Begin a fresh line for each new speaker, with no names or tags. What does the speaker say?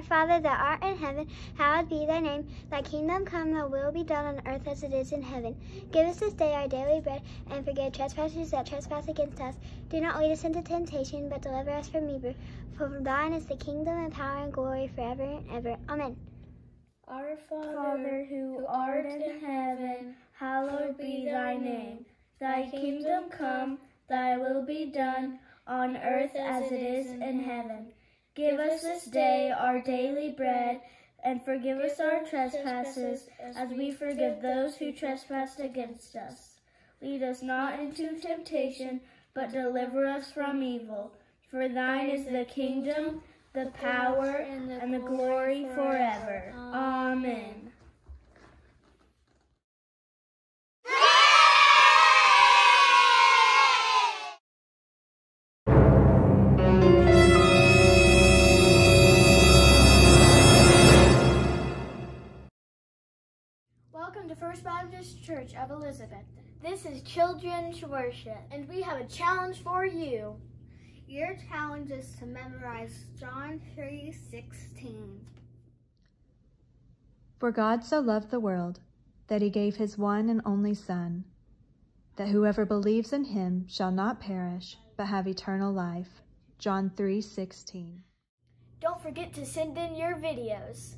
Our Father that art in heaven, hallowed be thy name. Thy kingdom come, thy will be done on earth as it is in heaven. Give us this day our daily bread, and forgive trespasses that trespass against us. Do not lead us into temptation, but deliver us from evil. For thine is the kingdom and power and glory forever and ever. Amen.
Our Father, who art in heaven, hallowed be thy name. Thy kingdom come, thy will be done, on earth as it is in heaven. Give us this day our daily bread, and forgive us our trespasses, as we forgive those who trespass against us. Lead us not into temptation, but deliver us from evil. For thine is the kingdom, the power, and the glory forever.
Welcome to First Baptist Church of Elizabethton. This is Children's Worship, and we have a challenge for you. Your challenge is to memorize John 3:16.
For God so loved the world that he gave his one and only Son, that whoever believes in him shall not perish, but have eternal life. John 3:16.
Don't forget to send in your videos.